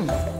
you